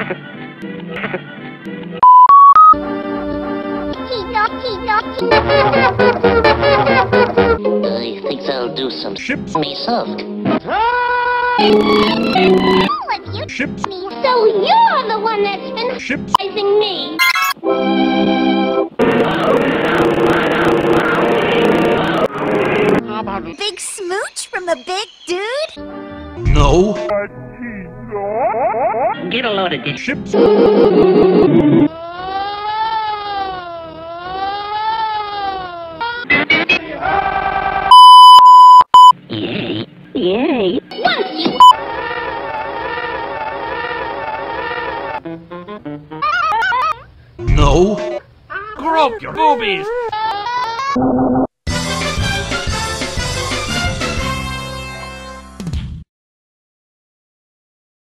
I think I'll do some Ships. myself. Ships. Me, so you're the one that's been Ships. surprising me. Big smooch from a big dude? No. Get a load of this. Ships. Yay. Yay. Once you No. Grow up your boobies.